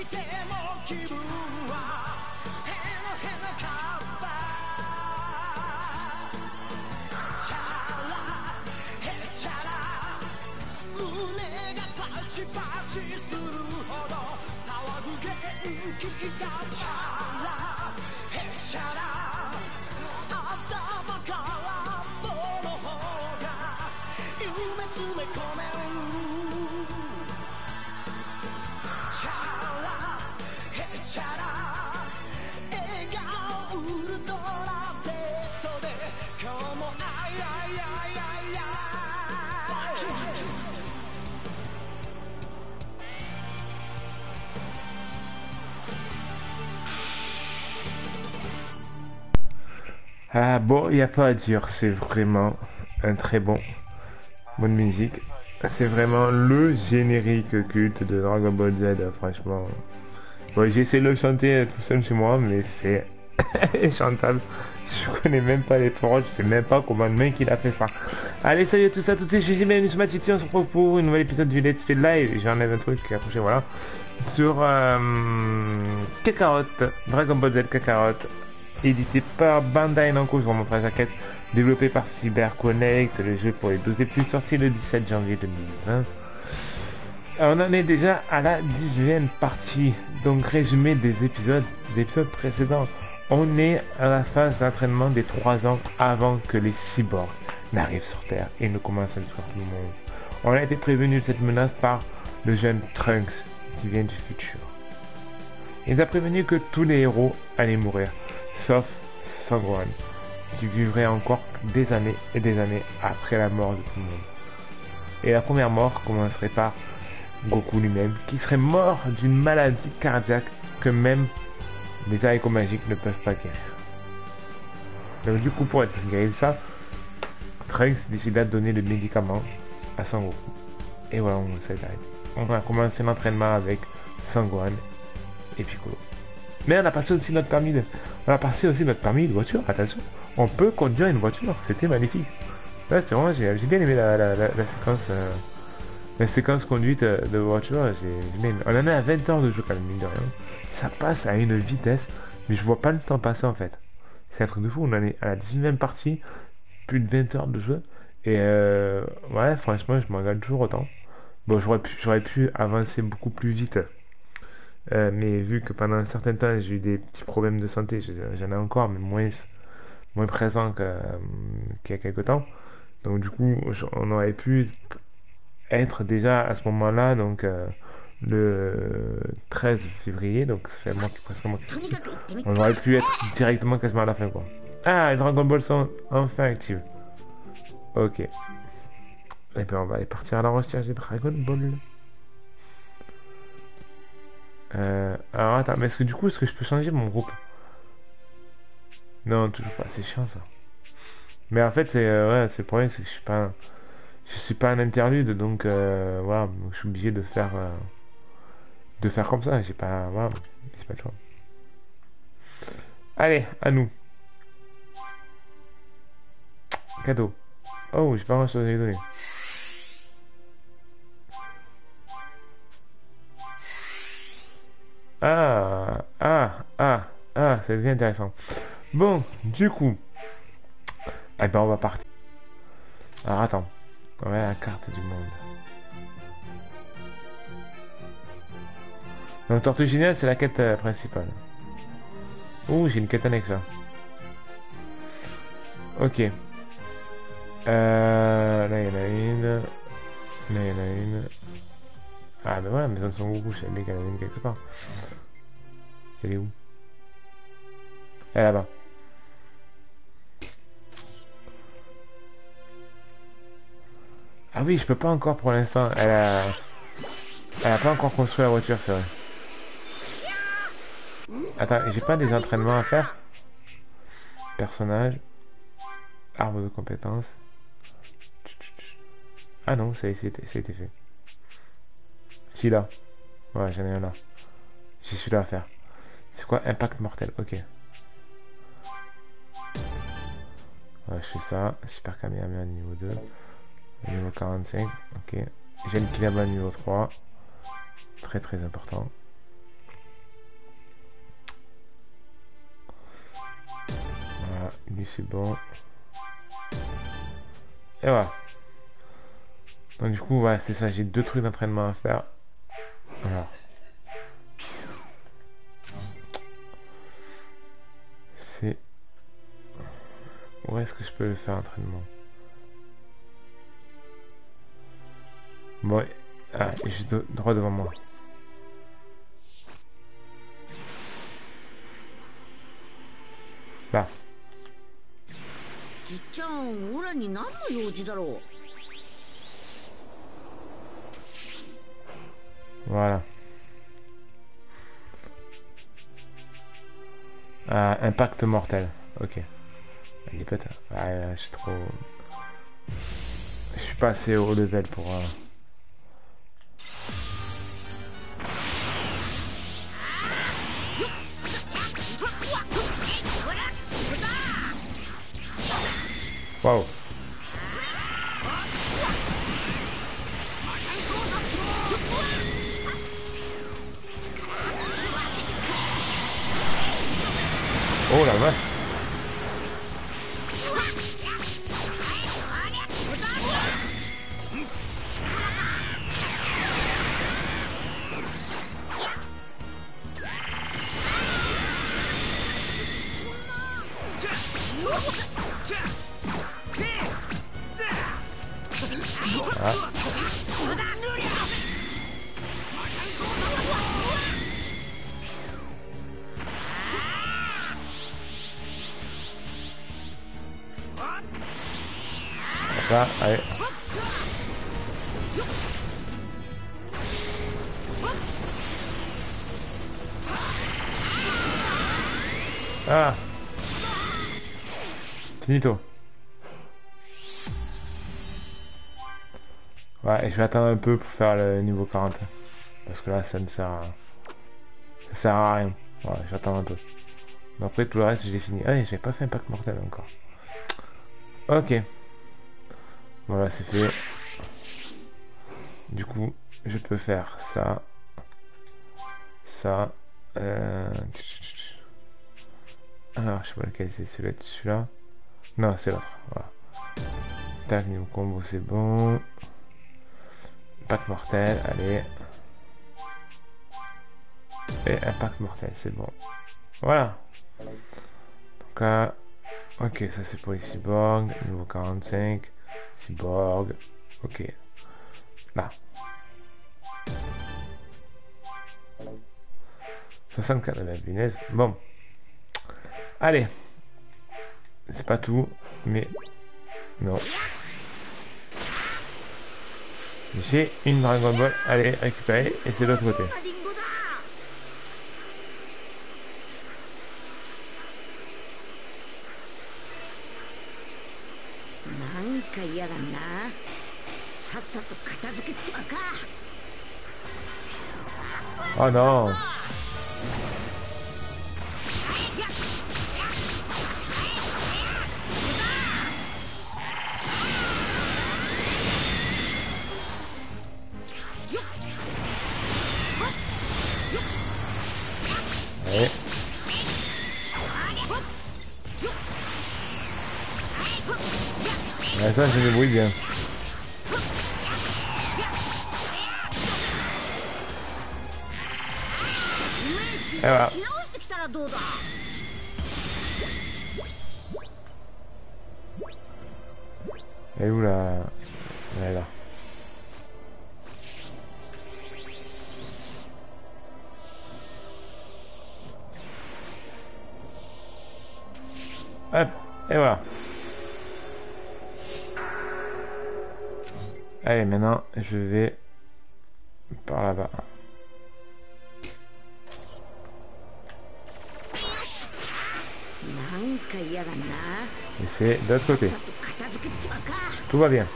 しても気分はへのへのカッパチャラへチャラ胸がパチパチするほど騒ぐ元気がチャラへチャラ Ah bon, il n'y a pas à dire, c'est vraiment un très bon bonne musique. C'est vraiment le générique culte de Dragon Ball Z, franchement. Bon, j'ai essayé de le chanter tout seul chez moi, mais c'est chantable. Je connais même pas les paroles, je sais même pas comment le mec il a fait ça. Allez, salut à tous à toutes, je suis bienvenue sur on se retrouve pour un nouvel épisode du Let's Play Live. J'enlève un truc qui est accroché, voilà. Sur euh, Kakarot, Dragon Ball Z Kakarot, édité par Bandai Namco, je vous montre la jaquette, développé par CyberConnect, le jeu pour les 12 et plus, sorti le 17 janvier 2020. Alors, on en est déjà à la 18e partie, donc résumé des épisodes, des épisodes précédents. On est à la phase d'entraînement des 3 ans avant que les cyborgs n'arrivent sur Terre et ne commencent à détruire tout le monde. On a été prévenu de cette menace par le jeune Trunks qui vient du futur. Il nous a prévenu que tous les héros allaient mourir, sauf Sangwan, qui vivrait encore des années et des années après la mort de tout le monde. Et la première mort commencerait par Goku lui-même, qui serait mort d'une maladie cardiaque que même les haricots magiques ne peuvent pas guérir. Donc du coup, pour être guéri de ça, Trunks décida de donner le médicament à Sangoku. Et voilà, on s'est arrêté. On a commencé l'entraînement avec Sangwan et Piccolo. Mais on a passé aussi notre permis de... On a passé aussi notre permis de voiture, attention. On peut conduire une voiture, c'était magnifique. Ouais, c'était vraiment. J'ai bien aimé la, la, la, la séquence... euh, La séquence conduite euh, de voiture, j'ai. On en est à 20 heures de jeu quand même, mine de rien. Ça passe à une vitesse, mais je vois pas le temps passer en fait. C'est un truc de fou, on en est à la 19e partie, plus de 20 heures de jeu. Et euh, ouais, franchement, je m'en regarde toujours autant. Bon, j'aurais pu, j'aurais pu avancer beaucoup plus vite. Euh, mais vu que pendant un certain temps, j'ai eu des petits problèmes de santé, je- j'en ai encore, mais moins, moins présent euh, qu'il y a quelques temps. Donc du coup, on aurait pu être déjà à ce moment-là, donc euh, le 13 février, donc ça fait un mois, presque un mois. On aurait pu être directement quasiment à la fin, quoi. Ah, les Dragon Ball sont enfin actifs. Ok. Et bien, on va aller partir à la recherche des Dragon Ball. Euh, alors attends, mais est-ce que du coup, est-ce que je peux changer mon groupe Non, toujours pas, c'est chiant ça. Mais en fait, c'est euh, ouais, c'est le problème, c'est que je suis pas, un- je suis pas un interlude, donc euh, voilà, je suis obligé de faire, euh, de faire comme ça. J'ai pas, voilà, j'ai pas le choix. Allez, à nous. Cadeau. Oh, j'ai pas chose à lui donner. Ah, ah, ah, ah, ça devient intéressant. Bon, du coup, eh ben on va partir. Alors attends, on va la carte du monde. Donc Tortue c'est la quête euh, principale. Ouh, j'ai une quête annexe là. Ok. Euh, là, il y en a une. Là, il y en a une. Ah, ben voilà, mais ça me semble beaucoup. Je savais en avait quelque part. Elle est où? Elle est là-bas. Ah oui, je peux pas encore pour l'instant. Elle a... Elle a pas encore construit la voiture, c'est vrai. Attends, j'ai pas des entraînements à faire? Personnage. Arbre de compétences. Ah non, ça a été fait. Là. Ouais, j'en ai un là. J'ai celui-là à faire. C'est quoi? Impact mortel Ok. Je fais ça. Super Kamehameha niveau 2. Niveau 45. Ok. J'ai une Kilaba niveau 3. très très important. Voilà, lui c'est bon. Et voilà. Donc du coup, voilà, c'est ça, j'ai deux trucs d'entraînement à faire. C'est... Où est-ce que je peux faire entraînement Bon, ah, j'ai droit devant moi. な Voilà. Ah, impact mortel. Ok. Il est peut-être. Ah, je suis trop. Je suis pas assez haut level pour. Euh... Waouh. Vais attendre un peu pour faire le niveau 40. Parce que là, ça ne sert à... Ça sert à rien. Attendre un peu. Mais après, tout le reste, je l'ai fini. Ah, j'ai pas fait un pack mortel encore. Ok. Voilà, c'est fait. Du coup, je peux faire ça. Ça. Euh... Alors, je sais pas lequel c'est. celui celui-là. Non, c'est l'autre. Voilà. Tac, niveau combo, c'est bon. Pack mortel, allez. Et un pack mortel, c'est bon. Voilà. Donc là, ok, ça c'est pour les cyborgs, niveau 45. Cyborg. Ok. Là. 64 de la punaise. Bon. Allez. C'est pas tout, mais... Non. J'ai une Dragon Ball à aller récupérer et c'est de l'autre côté. Oh non Ouais, ça, je débrouille bien. Et voilà. Elle est où la... Elle est là. Hop, et voilà. Allez, maintenant, je vais par là-bas. Et c'est de l'autre côté. Tout va bien.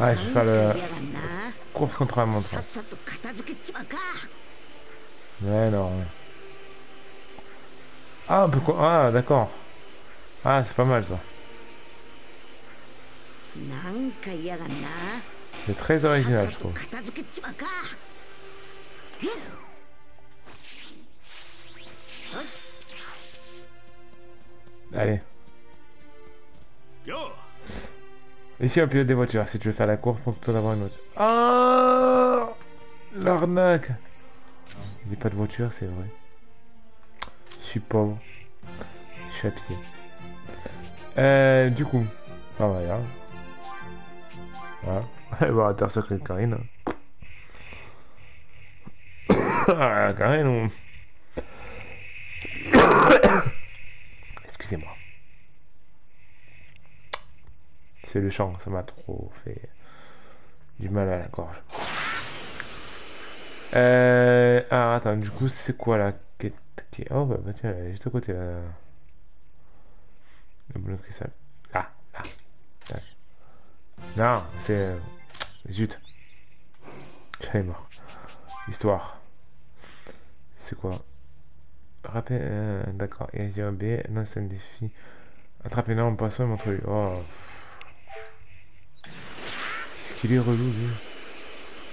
Ouais, je vais faire le... Course contre la montre. Mais alors... Ah, on quoi Ah, d'accord. Ah, c'est pas mal, ça. C'est très original, je trouve. Allez. Ici, on pilote des voitures. Si tu veux faire la course, pour toi d'avoir une autre. Ah L'arnaque J'ai pas de voiture, c'est vrai. Je suis pauvre. Je suis à pied. Euh, du coup. Ah, voilà. Voilà. Laboratoire secret de Karine. ah, Karine, on... Excusez-moi. C'est le chant, ça m'a trop fait du mal à la gorge. Euh... Ah, attends, du coup, c'est quoi la quête qui- Oh, bah, bah, tiens, elle est juste à côté, là. Le bloc cristal. Ah, là. Là. Non, c'est... euh, Zut. Ai marre. Histoire. C'est quoi? Rappel... euh, D'accord. Et B, non, c'est un défi. Attraper un poisson et montre-lui. Oh... Qu'est-ce qu'il est relou, lui.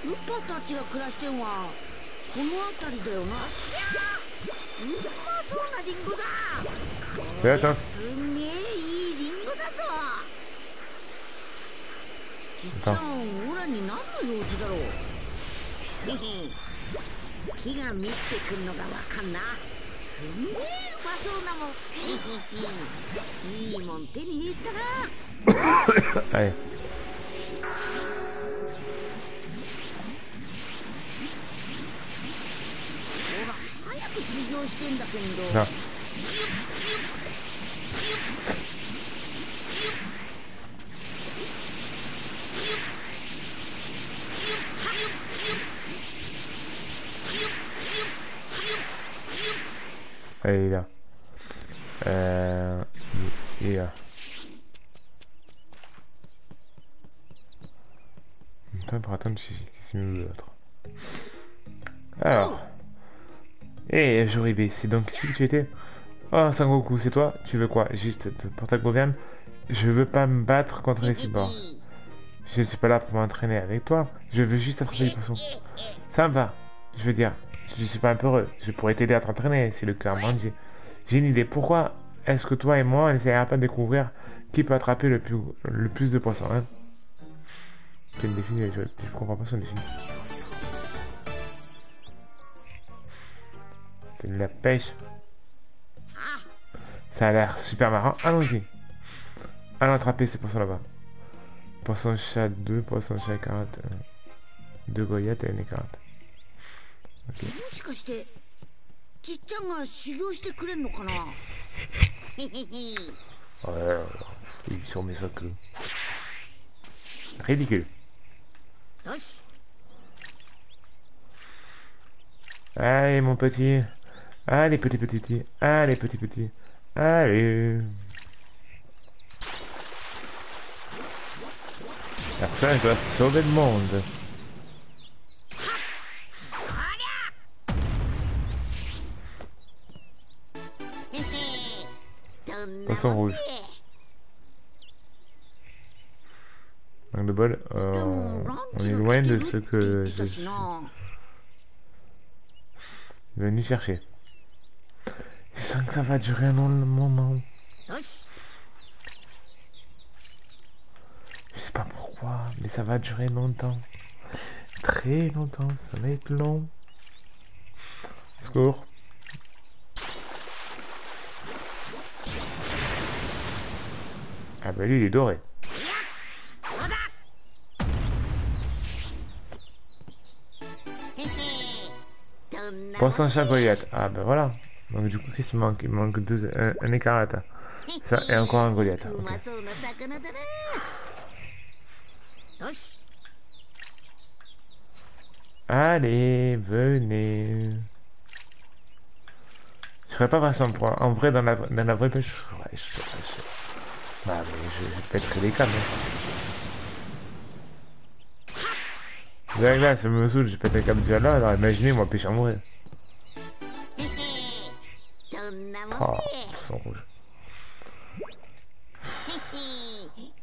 ウパたちが暮らしてんはこの辺りだよな。うまそうなリンゴだ.す。んげえいいリンゴだぞ。じっちゃんオラに何の用事だろう。へへ木が見せてくんのがわかんな。すんげえうまそうなもん。いいもん手に入ったな。Allez. ほ早く修行してんだけんど Non. Allez, il est là. Euh, il est là. Pas pour attendre si c'est mieux l'autre. Alors. Eh, Joribé, c'est donc ici que tu étais Oh, Sangoku, c'est toi Tu veux quoi? Juste te porter à gouverne Je veux pas me battre contre les cyborgs. Je ne suis pas là pour m'entraîner avec toi. Je veux juste attraper les poissons. Ça me va. Je veux dire, je suis pas un peu heureux. Je pourrais t'aider à t'entraîner si le cœur m'en dit. J'ai une idée. Pourquoi est-ce que toi et moi, on essaiera pas de découvrir qui peut attraper le plus, le plus de poissons hein? Je, je comprends pas son défi. C'est de la pêche. Ça a l'air super marrant. Allons-y. Allons attraper ces poissons là-bas. Poisson chat 2, poisson chat 41. Euh, deux goyettes et une écarte. Ouais, il surmet sa queue. Ridicule. Allez, mon petit. Allez, petit, petit, petit. Allez, petit, petit. Allez. Après, je dois sauver le monde. Poisson rouge. De bol. euh, on est loin de ce que je suis venu chercher. Je sens que ça va durer un long moment. Je sais pas pourquoi, mais ça va durer longtemps. Très longtemps, ça va être long. Secours. Ah bah lui il est doré. Pensant à Ah bah voilà. Du coup, qu'est-ce qui manque Il manque deux, un, un écarlate. Ça, et encore un Goliath. Allez, venez. Je ferais pas passer en. En vrai, dans la, dans la vraie pêche, je, je, je, Bah, mais je, je pèterais les câbles. Hein. La glace, ça me saoule, je pète les câbles déjà là, alors imaginez moi pêche en mourir. どんなもん Ah, で poisson rouge.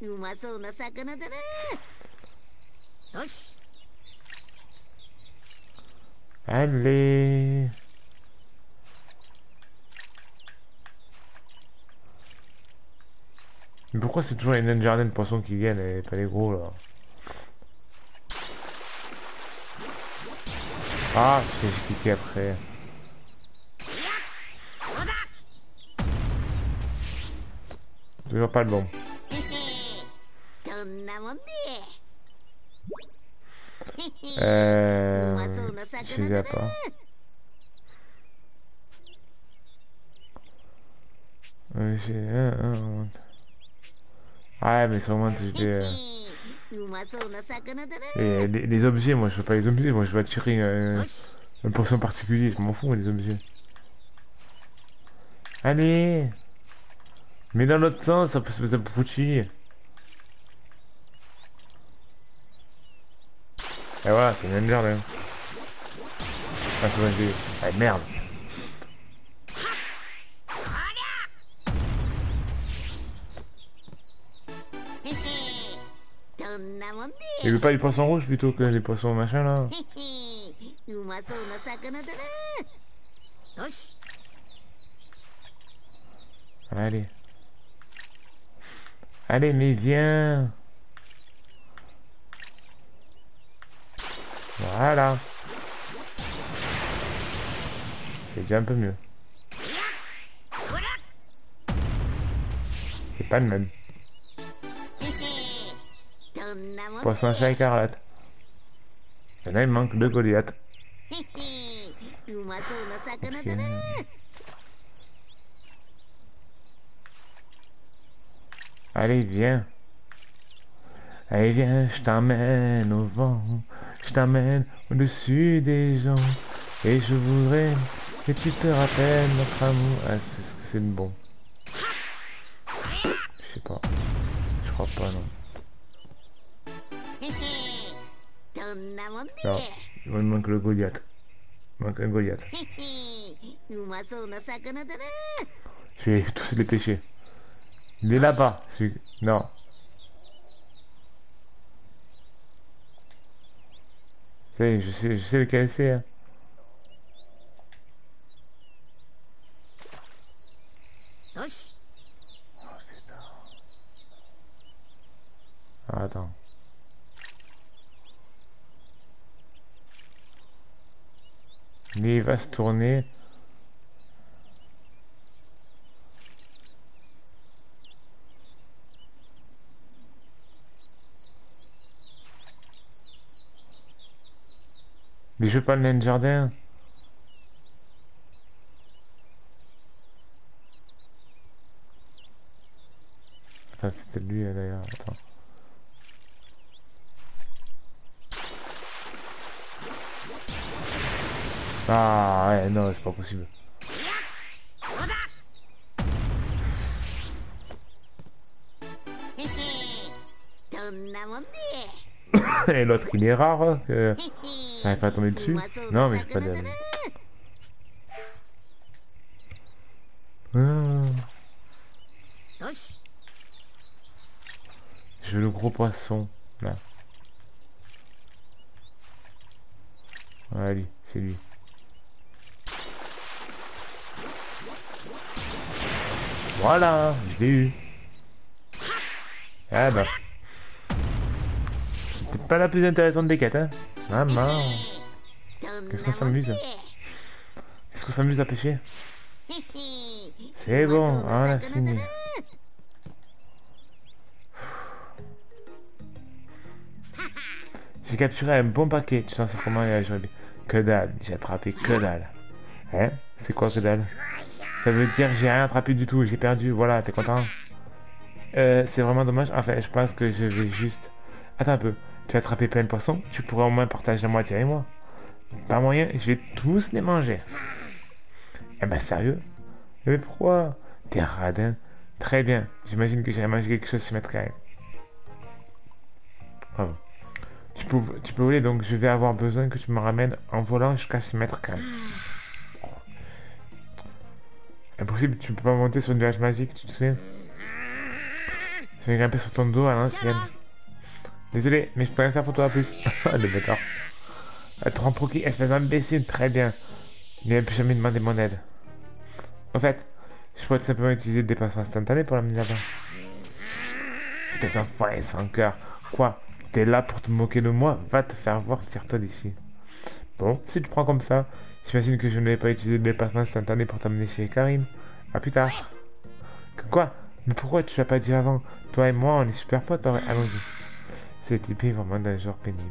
うまそうな魚だなよし Allez Mais pourquoi c'est toujours les nains de jardin de poissons qui viennent et pas les gros là Ah, c'est j'ai cliqué après. toujours pas le bon. Euh... Je sais pas. Euh, ah mais sûrement des... Euh. Et euh, les, les, objets, moi je veux pas les objets, moi je veux attirer euh, un pourcent particulier, je m'en fous les objets. Allez mais dans l'autre sens, ça peut se faire abruti. Et eh voilà, c'est le même jardin. Ah, c'est bon, Ah, merde. Il veut pas les poissons rouges plutôt que les poissons machin là Allez. Allez, mais viens Voilà C'est déjà un peu mieux. C'est pas le même. Poisson à chat écarlate. Là, il manque de Goliath. Okay. Allez, viens. Allez, viens, je t'emmène au vent. Je t'emmène au-dessus des gens. Et je voudrais que tu te rappelles notre amour. Ah, c'est ce que c'est de bon. Je sais pas. Je crois pas, non. Non, il me manque le Goliath. Il manque un Goliath. Je vais tous les péchés. Il est là-bas, celui. Non. Je sais, je sais lequel c'est. hein. よし Ah, attends. Mais il va se tourner. Mais je veux pas le jardin. Attends, c'est peut-être lui euh, d'ailleurs. Attends. Ah ouais, non, c'est pas possible. Et l'autre, il est rare. Euh... Pas à dessus. Non, mais je peux pas aller. Ah. Je le gros poisson. Là. Allez, c'est lui. Voilà, je l'ai eu. Ah bah. C'est pas la plus intéressante des quêtes, hein. Ah, Maman Qu'est-ce qu'on s'amuse? Qu'est-ce qu'on s'amuse à pêcher? C'est bon, on a fini. J'ai capturé un bon paquet, tu sens comment il a Que dalle, j'ai attrapé que dalle. Hein? C'est quoi que dalle? Ça veut dire j'ai rien attrapé du tout, j'ai perdu, voilà, t'es content? Euh, c'est vraiment dommage, enfin je pense que je vais juste... Attends un peu, tu as attrapé plein de poissons Tu pourrais au moins partager la moitié avec moi. Pas moyen, je vais tous les manger. Eh ben, sérieux? Mais pourquoi? T'es radin. Très bien. J'imagine que j'irai manger quelque chose ce matin. Bravo. Tu peux, tu peux voler, donc je vais avoir besoin que tu me ramènes en volant jusqu'à 6 mètres quand même. Impossible, tu peux pas monter sur une nuage magique, tu te souviens? Je vais grimper sur ton dos à l'ancienne. Désolé, mais je peux rien faire pour toi en plus. Le bâtard. Trop proquis, espèce d'imbécile, très bien. Il n'a plus jamais demandé mon aide. En fait, je pourrais simplement utiliser le dépassement instantané pour l'amener là-bas. Espèce d'enfoiré sans cœur. Quoi T'es là pour te moquer de moi? Va te faire voir, tire-toi d'ici. Bon, si tu prends comme ça, j'imagine que je ne vais pas utiliser le dépassement instantané pour t'amener chez Karine. A plus tard. Quoi? Mais pourquoi tu l'as pas dit avant? Toi et moi, on est super potes, allons-y. Cette épée est vraiment d'un genre pénible.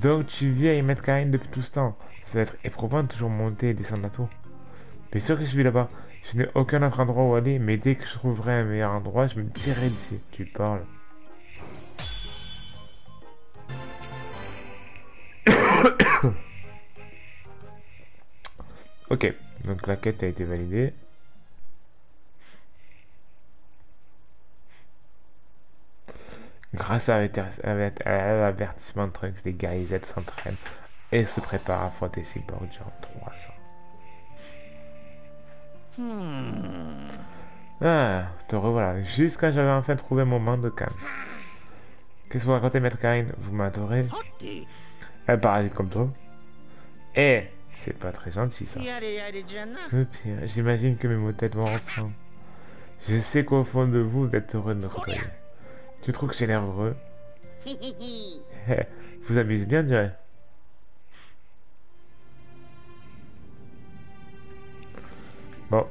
Donc tu vis à mettre Karine depuis tout ce temps. Ça va être éprouvant de toujours monter et descendre la tour. Bien sûr que je vis là-bas. Je n'ai aucun autre endroit où aller, mais dès que je trouverai un meilleur endroit, je me tirerai d'ici. Tu parles. ok, donc la quête a été validée. Grâce à l'avertissement de Trunks, les guerriers Z s'entraînent et se préparent à affronter Cyborg durant 300. Hmm. Ah, te revoilà. Juste quand j'avais enfin trouvé mon moment de calme. Qu'est-ce que vous racontez, Maître Karine? Vous m'adorez Un parasite comme toi Eh, c'est pas très gentil, ça. Le pire, j'imagine que mes mots têtes vont reprendre. Je sais qu'au fond de vous, vous êtes heureux de me côtoyer. Tu trouves que j'ai l'air heureux Vous amusez bien, dirais Bon.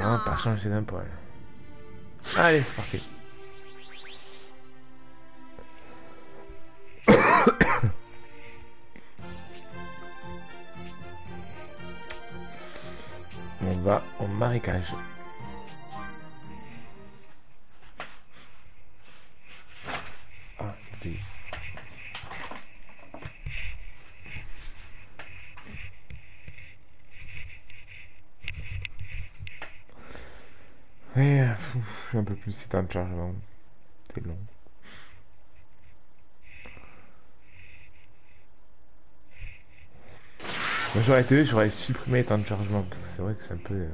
Non, pas changer d'un poil. Allez, c'est parti. On va au marécage. Euh, un peu plus c'est un chargement. C'est long. J'aurais été j'aurais supprimé les temps de chargement parce que c'est vrai que c'est un peu.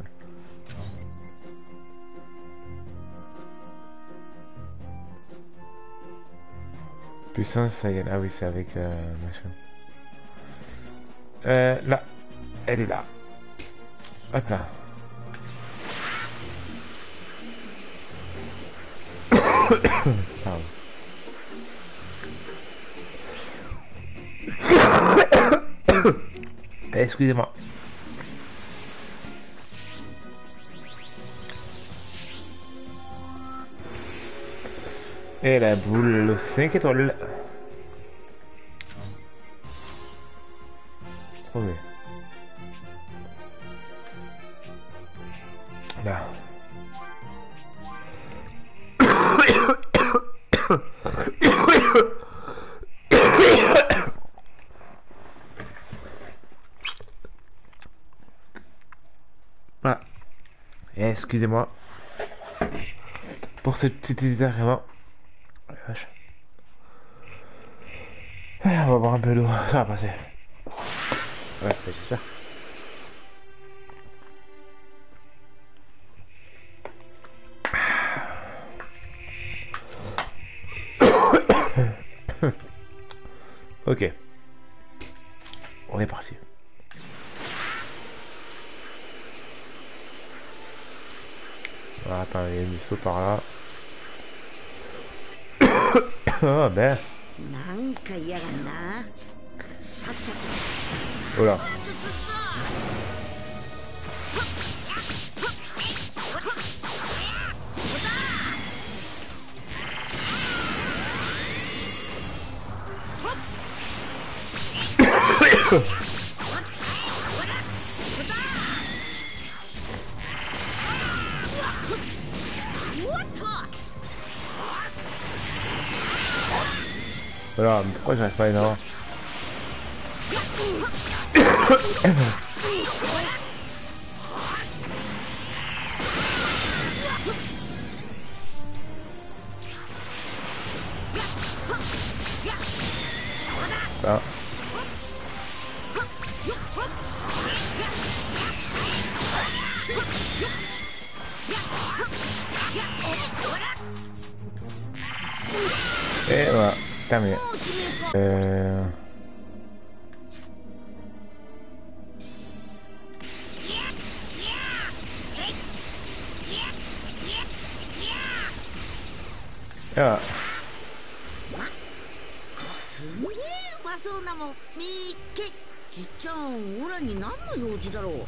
Puissance, ça y est, ah oui, c'est avec euh, machin. Euh, là, elle est là. Hop là. Excusez-moi. Et la boule 5 étoiles. Trop bien. Là. Voilà. Excusez-moi pour ce petit désagrément. Oh vache. On va boire un peu d'eau, ça va passer. Ouais, j'espère. ok. On est parti. Ah, attends, il y a une saut par là. oh ben. Oh là. Voilà, mais pourquoi j'arrive pas à les avoir Et voilà, terminé. Ja, ich weiß nicht genau. Ja. すんげえうまそうなもん。みーけじっちゃんオラに何の用事だろう。こ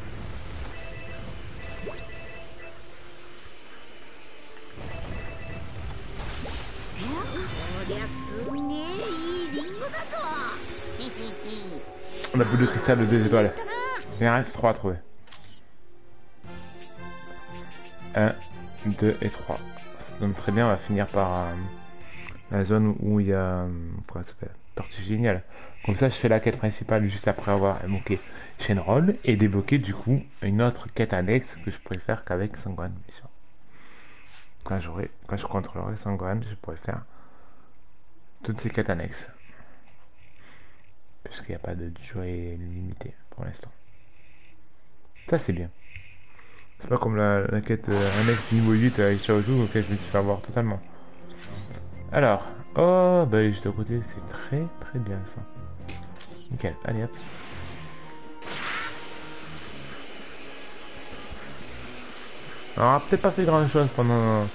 りゃ On a boule de cristal de deux étoiles. Il en reste 3 à trouver. 1, 2 et 3. Ça donne très bien, on va finir par euh, la zone où il y a... Euh, Quoi ça s'appelle Tortue géniale. Comme ça, je fais la quête principale juste après avoir évoqué Shenron et débloqué du coup une autre quête annexe que je préfère qu'avec Sangohan Mission. Quand, quand je contrôlerai Sangohan, je pourrais faire toutes ces quêtes annexes. Puisqu'il n'y a pas de durée limitée pour l'instant. Ça c'est bien. C'est pas comme la, quête euh, annexe niveau 8 avec Chaozu auquel je me suis fait avoir totalement. Alors, oh bah juste à côté, c'est très très bien ça. Nickel, allez hop. Alors, on a peut-être pas fait grand chose pendant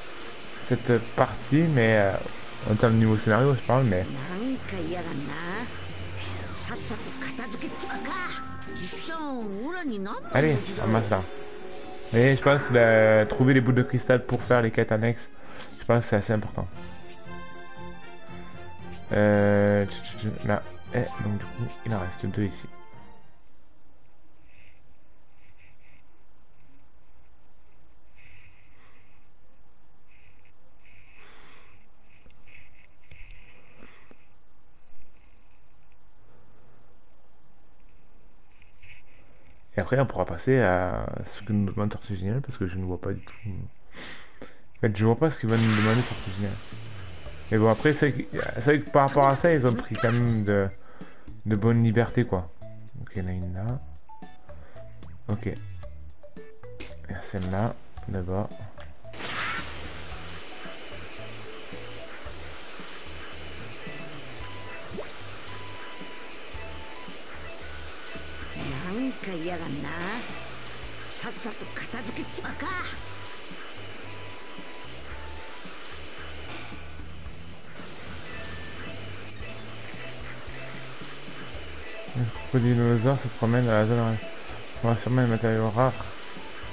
cette partie, mais euh, en termes de niveau scénario, je parle, mais. Allez, ramasse là. Et je pense la... trouver les bouts de cristal pour faire les quêtes annexes, je pense que c'est assez important. Euh. Là. Et donc, du coup, il en reste deux ici. Et après, on pourra passer à ce que nous demande Tortue parce que je ne vois pas du tout. En fait, je vois pas ce qu'il va nous demander Tortue Géniale. Mais bon, après, c'est vrai que- par rapport à ça, ils ont pris quand même de, bonnes libertés, quoi. Donc, il y en a une là. Ok. Il y a celle-là, d'abord. なんか嫌がんなさっさと片付けちまうか Le crocodile se promène dans la zone. On va sûrement des matériaux rares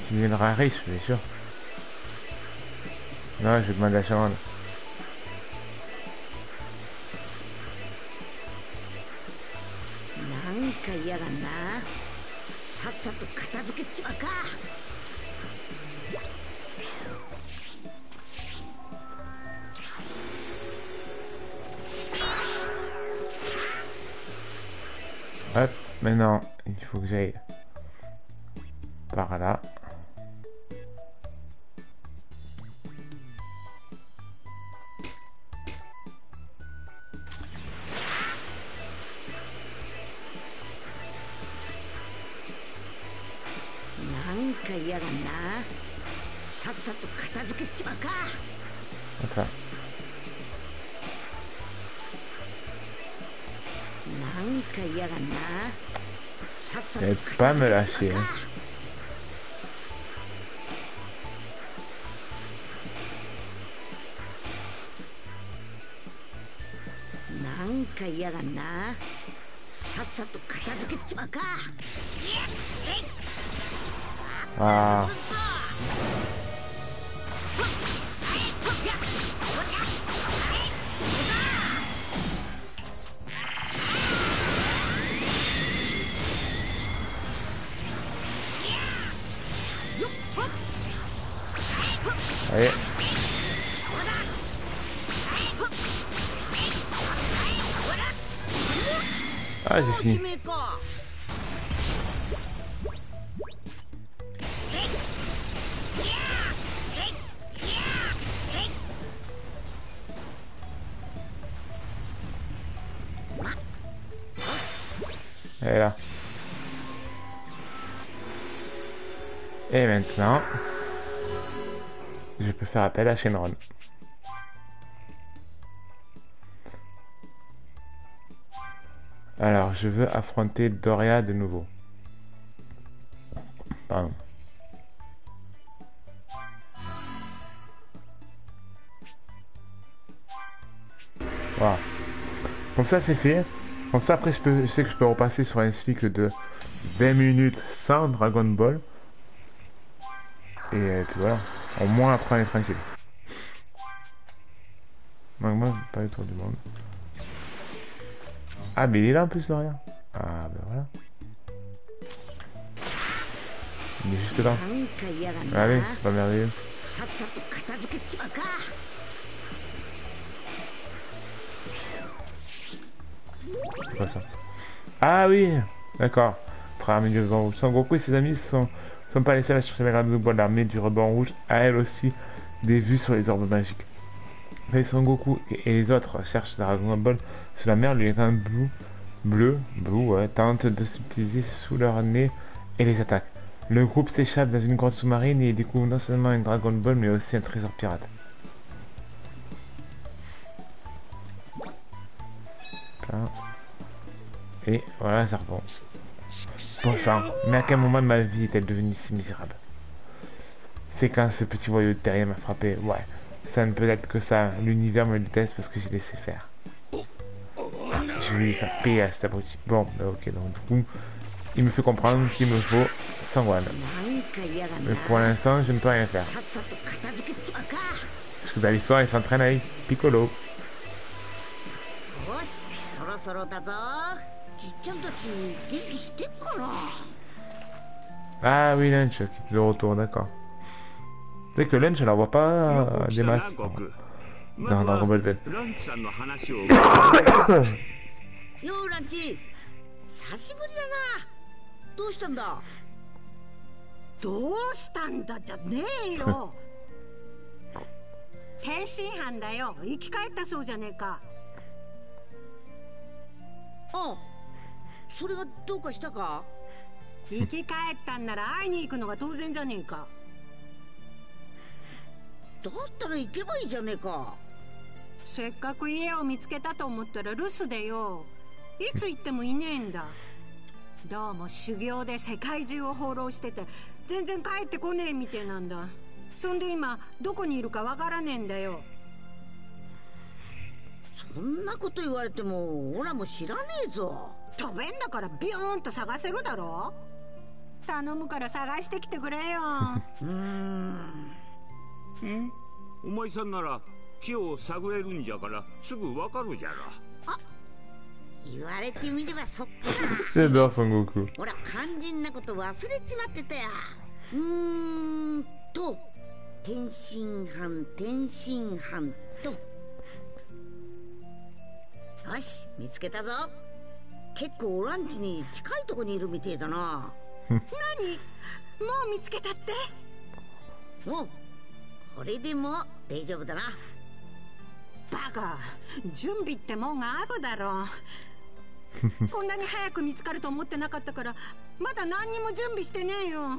qui deviendra riche, bien sûr. Non, je vais demander à Sharon. さっさと片付けちまうか Hop, maintenant, il faut que j'aille par là. « なんか嫌がんなさっさと片付けちまうか là. なんか嫌がんなさっさと Eh, 片付けち.まう.かなんか嫌がんなさっさと片付けちまうか Ah, allez. Ah, j'ai je peux faire appel à Shenron. Alors, je veux affronter Doria de nouveau. Pardon. Voilà. Comme ça, c'est fait. Comme ça, après, je, je sais que je peux repasser sur un cycle de 20 minutes sans Dragon Ball. Et euh, puis voilà. Au moins après on est tranquille. Pas eu trop du monde. Ah mais il est là en plus de rien. Ah ben voilà. Il est juste là. Allez, c'est pas merveilleux. C'est pas ça. Ah oui D'accord. Très milieu devant vous. Sangoku et ses amis sont sont pas les seuls à chercher la grande boîte. L'armée du ruban rouge a elle aussi des vues sur les orbes magiques. Mais Son Goku et les autres cherchent Dragon Ball sous la mer. Le lieutenant bleu, bleu, bleu, ouais, tente de subtiliser sous leur nez et les attaque. Le groupe s'échappe dans une grotte sous-marine et découvre non seulement une Dragon Ball mais aussi un trésor pirate. Et voilà, ça Hein. Mais à quel moment de ma vie est-elle devenue si misérable? C'est quand ce petit voyou terrien m'a frappé. Ouais, ça ne peut être que ça. L'univers me déteste parce que j'ai laissé faire. Je vais lui faire payer à cet abruti. Bon, bah, ok, donc du coup, il me fait comprendre qu'il me faut 100 wannes. Mais pour l'instant, je ne peux rien faire. Parce que dans l'histoire, il s'entraîne avec Piccolo. じっちゃんたち元気してっかな Ah oui, Lunch, qui est de retour, d'accord. C'est que Lunch, je la vois pas よ euh, く来 des たな masses. 悟空 Non, まず Dragon は Ball Z. ランチさんの話を。ようランチ久しぶりだな。どうしたんだ？どうしたんだじゃねえよ。天津飯だよ。生き返ったそうじゃねえか。あそれがどうかしたか？生き返ったんなら会いに行くのが当然じゃねえか。だったら行けばいいじゃねえか。せっかく家を見つけたと思ったら留守でよ。いつ行ってもいねえんだ。どうも修行で世界中を放浪してて全然帰ってこねえみてえなんだ。そんで今どこにいるかわからねえんだよ。そんなこと言われてもオラも知らねえぞ飛べんだからビューンと探せるだろ？頼むから探してきてくれよ。うーんお前さんなら木を探れるんじゃからすぐわかるじゃろ。言われてみればそっか。J'adore Son Goku. ほら肝心なこと忘れちまってたや。うーんと天津飯天津飯と。よし見つけたぞ結構ランチに近いとこにいるみてえだな。何？もう見つけたって？おうこれでも大丈夫だな。バカ準備ってもんがあるだろう。こんなに早く見つかると思ってなかったからまだ何にも準備してねえよ。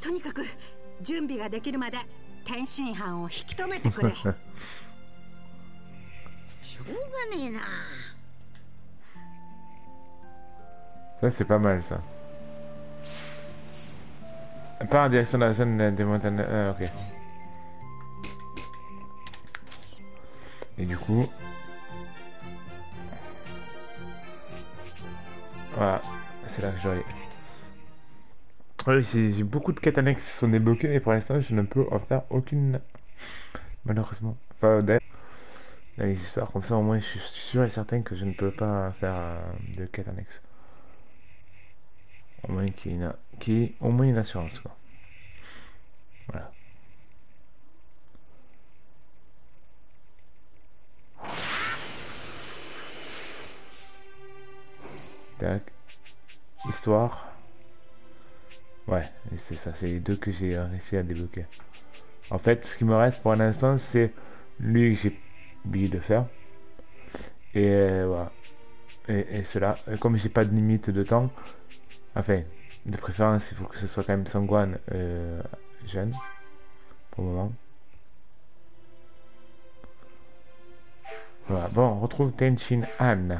とにかく準備ができるまで天津飯を引き止めてくれ。しょうがねえな Ça, c'est pas mal, ça. Pas en direction de la zone des montagnes. Ah, ok. Et du coup... Voilà, c'est là que j'aurai. Oui, j'ai j'ai beaucoup de quêtes annexes qui sont débloquées, mais pour l'instant, je ne peux en faire aucune. Malheureusement. Enfin, d'ailleurs, dans les histoires, comme ça, au moins, je suis sûr et certain que je ne peux pas faire euh, de quêtes annexes. Au moins qu'il y ait au moins une assurance, quoi. Voilà. Tac. Histoire. Ouais, et c'est ça, c'est les deux que j'ai réussi à débloquer. En fait, ce qui me reste pour l'instant, c'est lui que j'ai oublié de faire. Et euh, voilà. Et, cela, comme j'ai pas de limite de temps, Enfin, de préférence, il faut que ce soit quand même Sangwan euh, jeune, pour le moment. Voilà, bon, on retrouve Tenshin Han.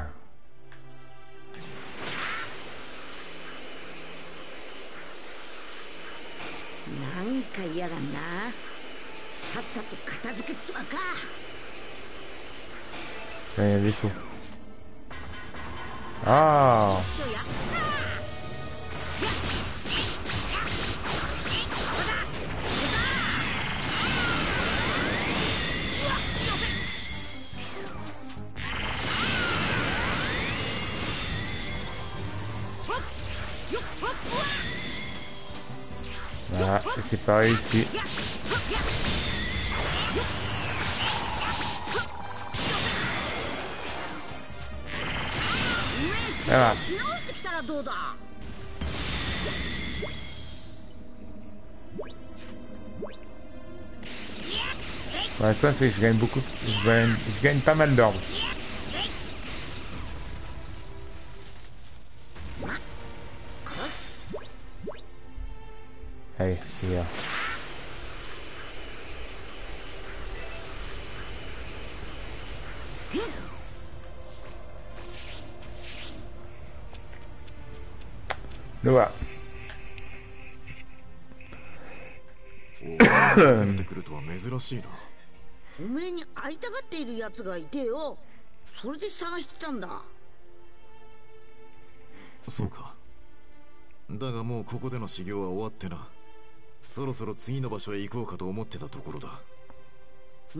Il y a un vaisseau. Ah Voilà, c'est pareil ici. Voilà. Pour l'instant, c'est que je gagne beaucoup. Je gagne pas mal d'ordres. てくるとは珍しいなおめえに会いたがっている奴がいてよ。それで探してたんだ。そうか。だがもうここでの修行は終わってなそろそろ次の場所へ行こうかと思ってたところだ。え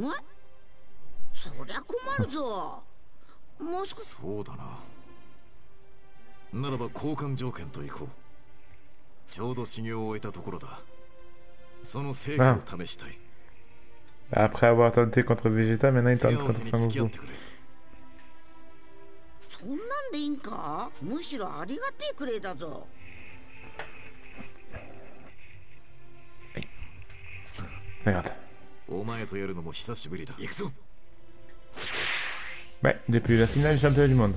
そりゃ困るぞ。もし。そうだな。ならば交換条件と行こう。ちょうど修行を終えたところだ。その成果を試したい。Après avoir tenté contre Vegeta, maintenant il 手 tente contre に Son 付き合っ Goku. てくれ。そんなんでいいんか？むしろありがてえくれだぞ Regarde. お前とやるのも久しぶりだ行くぞ Ouais, depuis la finale du championnat du monde.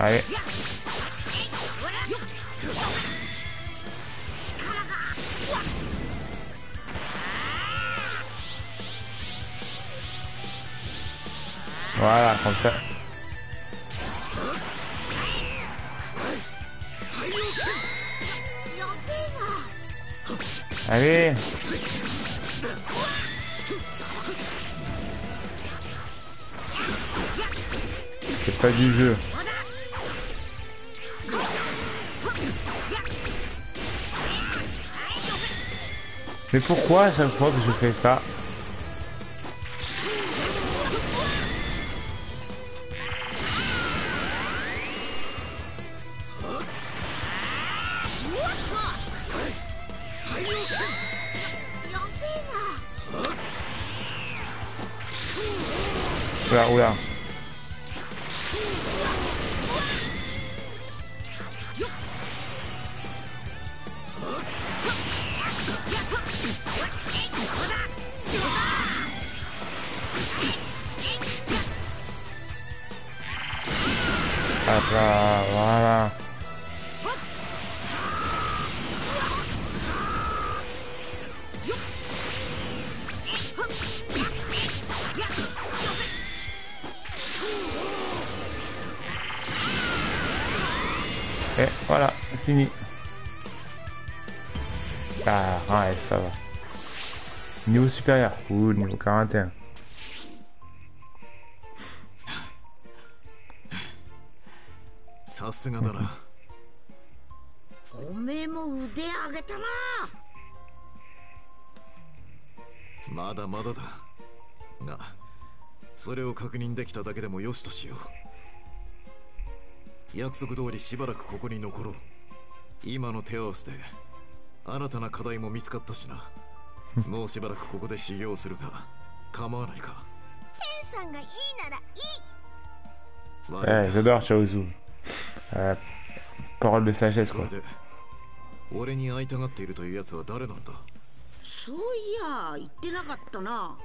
Allez. Voilà, comme ça. Allez C'est pas du jeu. Mais pourquoi à chaque fois que je fais ça Oula, oula. れを確認できただけでもよしとしよう。約束通りしばらくここに残ろう。今の手合わせで新たな課題も見つかったしな。もうしばらくここで修行するが構わないか。さんがいいならいい。j'adore Chaozu. Euh, parole de sagesse, そ quoi. れで俺に会いたがっているというやつは誰なんだ？そういや言ってなかったな。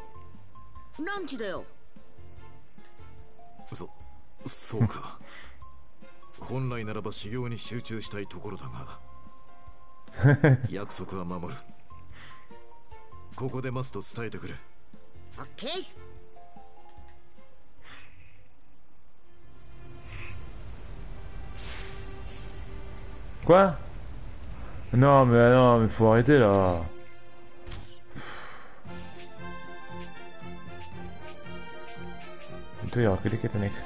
ランチだよ？そそうか。本来ならば修行に集中したいところだが 約束は守る。ここで待つと伝えてくれ。オッケー Quoi? Non, mais non, mais faut arrêter là. Annexes.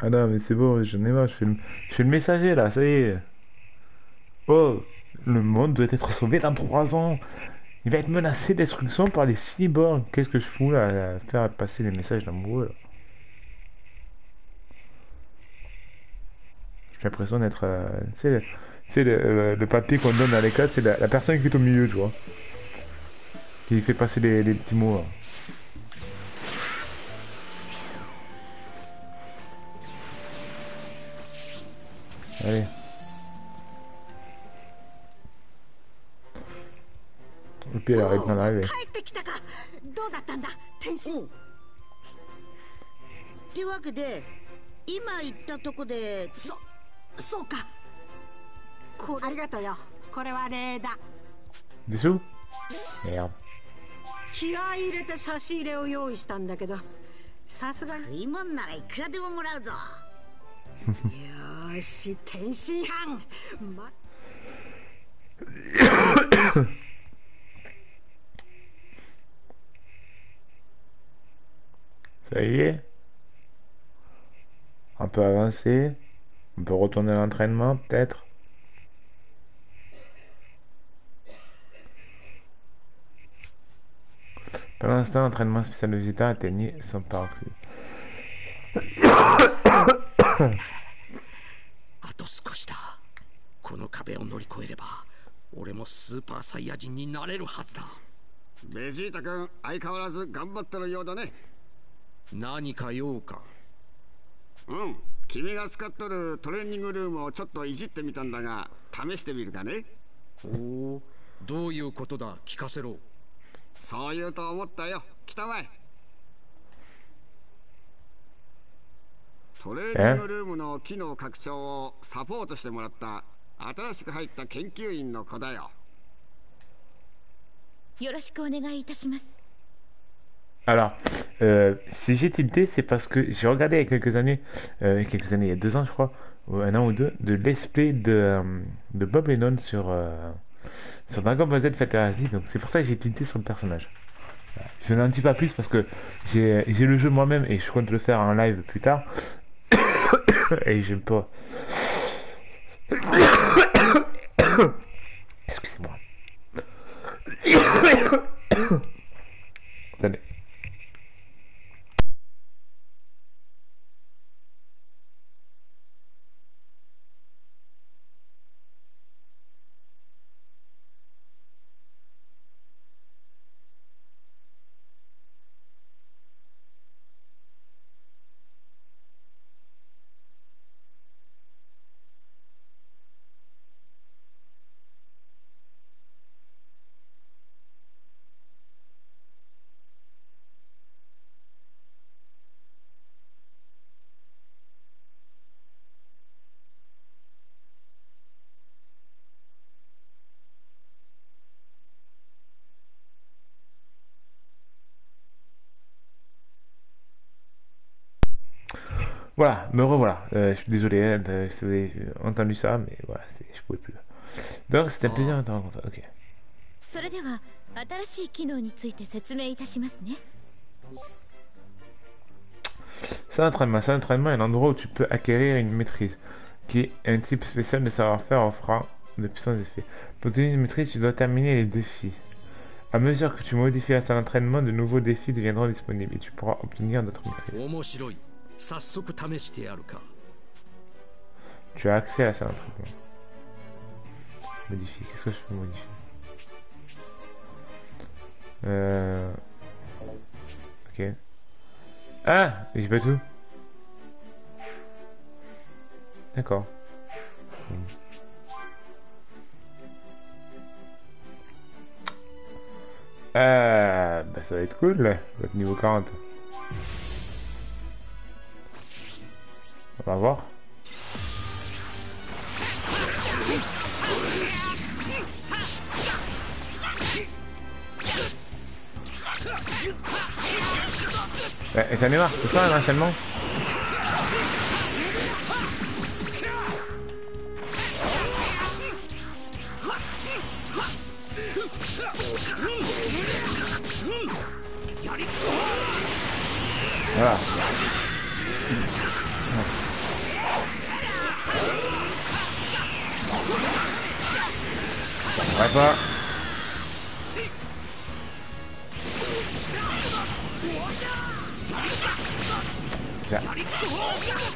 Ah non, mais c'est bon, j'en ai marre, je fais, le... je fais le messager là, ça y est. Oh, le monde doit être sauvé dans 3 ans. Il va être menacé de destruction par les cyborgs. Qu'est-ce que je fous là, à faire passer les messages d'amoureux là? J'ai l'impression d'être. euh, tu sais, le- le papier qu'on donne à l'école, c'est la, la personne qui est au milieu, tu vois Qui fait passer les, les petits mots. là. Allez. Le pire, elle arrête d'en arriver. 帰ってきたかどうだったんだ天使ってわけで今言ったとこでそそうかこありがとうよこれは礼だ Des sous Merde. 気合い入れて差し入れを用意したんだけどさすがに食いもんならいくらでももらうぞよーし天津飯ま Ça y est. On peut avancer. On peut retourner à l'entraînement, peut-être. Pour l'instant, l'entraînement spécial de atteignit son paroxysme. あと少しだこの壁を乗り越えれば俺もスーパーサイヤ人になれるはずだベジータ君相変わらず頑張ってるようだね何か用かうん君が使っとるトレーニングルームをちょっといじってみたんだが試してみるかねおおどういうことだ聞かせろそう言うと思ったよ来たまえトレーニングルームの機能拡張をサポートしてもらった新しく入った研究員の子だよよろしくお願いいたします。Alors, euh, si j'ai tilté, c'est parce que j'ai regardé il y a quelques années, euh, il y a quelques années, il y a deux ans je crois, ou un an ou deux, de let's play de, euh, de Bob Lennon sur, euh, sur Dragon Ball Z SD, donc c'est pour ça que j'ai tilté sur le personnage. Je n'en dis pas plus parce que j'ai le jeu moi-même et je compte le faire en live plus tard. et j'aime pas. Excusez-moi. Voilà, me revoilà. Euh, je suis désolé hein, de- si vous avez entendu ça, mais voilà, c'est- je pouvais plus. Donc c'était un plaisir de te rencontrer. Ok. それでは新しい機能について説明いたしますね。 C'est un entraînement. C'est un entraînement est un endroit où tu peux acquérir une maîtrise, qui est un type spécial de savoir-faire offrant de puissants effets. Pour obtenir une maîtrise, tu dois terminer les défis. À mesure que tu modifieras ton entraînement, de nouveaux défis deviendront disponibles et tu pourras obtenir d'autres maîtrises. Tu as accès à ça, un truc. Hein. Modifier. Qu'est-ce que je peux modifier? Euh... Ok. Ah J'ai pas tout. D'accord. Hmm. Ah, bah ça va être cool, là, votre niveau 40. On va voir. Ouais, J'en ai marre, c'est ça un enchaînement Voilà. Ouais, pas.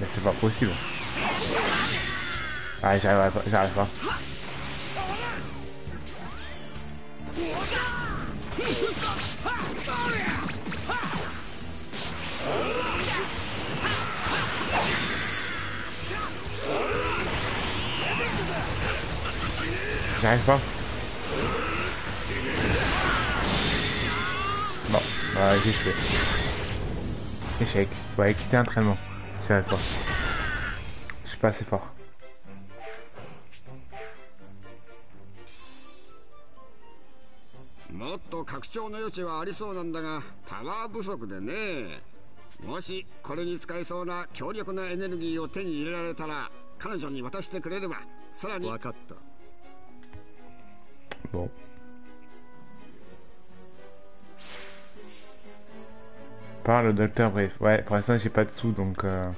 Mais c'est pas possible. Ah, j'arrive pas, j'arrive pas. J'arrive pas. Bon, bah, j'ai échoué. Échec. Ouais, quitter entraînement. J'y arrive pas. Je suis pas assez fort. もっと拡張の余地はありそうなんだがパワー不足でねもしこれに使えそうな強力なエネルギーを手に入れられたら彼女に渡してくれればさらに分かった Par le docteur Brief. Ouais, pour l'instant j'ai pas de sous donc... Euh...